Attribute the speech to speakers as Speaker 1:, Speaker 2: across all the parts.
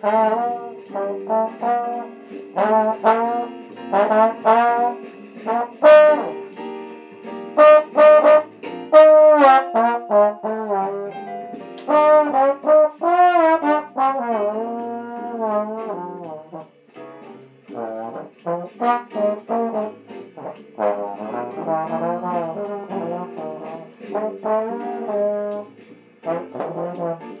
Speaker 1: Thank you. What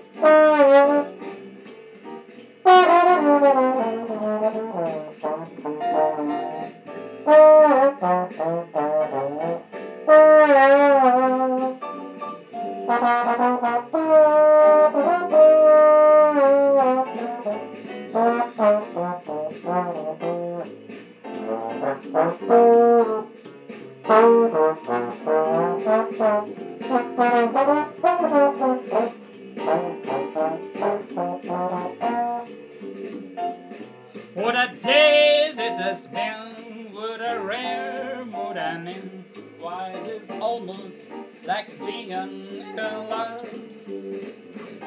Speaker 1: has been, what a rare mood I'm in. Why, it's almost like being in love.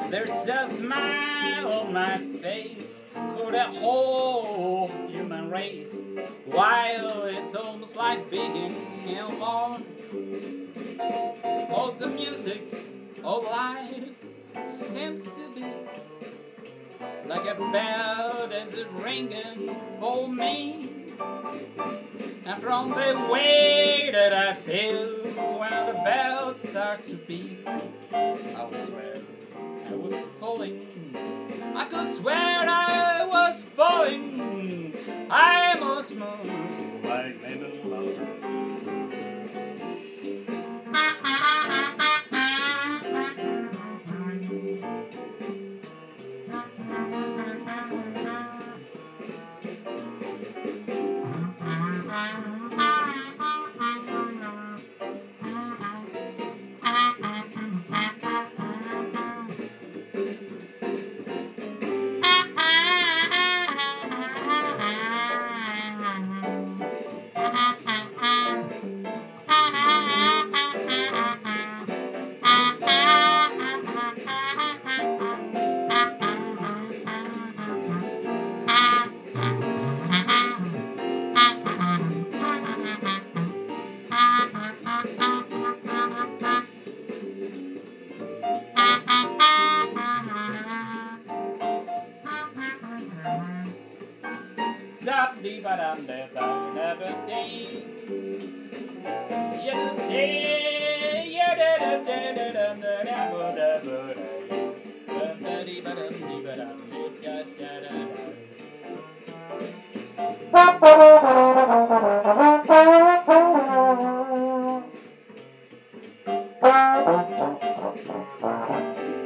Speaker 1: There's a smile on my face for the whole human race. While it's almost like being in love. Oh, the music of life seems to be like a bell that's ringing for me. And from the way that I feel when the bell starts to beat, I will swear I was falling. I could swear I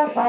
Speaker 2: Oh,